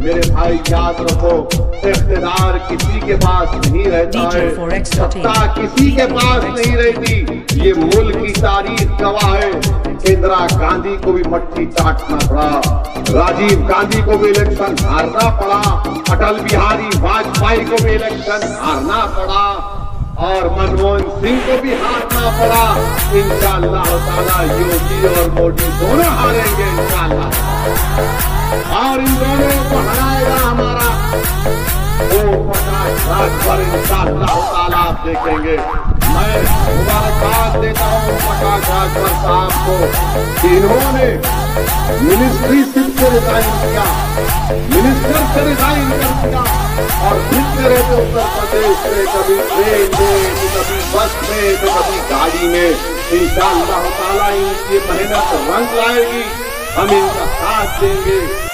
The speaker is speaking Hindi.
भाई याद रखो इख्तदार किसी के पास नहीं रहता है। सत्ता किसी के पास नहीं रहती। ये मुल्क की तारीख गवाह है। इंदिरा गांधी को भी मट्टी चाटना पड़ा। राजीव गांधी को भी इलेक्शन हारना पड़ा। अटल बिहारी वाजपेयी को भी इलेक्शन हारना पड़ा। और मनमोहन सिंह को भी हारना पड़ा। ताला योगी और मोदी दोनों हारेंगे इंशाल्लाह। और इन दोनों ताला आप देखेंगे। मैं मुबारकबाद देता हूँ प्रकाश राजभर साहब को इन्होंने मिनिस्ट्री सिर्फ़ से रिजाइन किया। मिनिस्टर से रिजाइन कर दिया और फिरते रहते उत्तर प्रदेश में कभी ट्रेन में तो कभी बस में तो कभी गाड़ी में। ताला इनकी मेहनत रंग लाएगी। हम इनका साथ देंगे।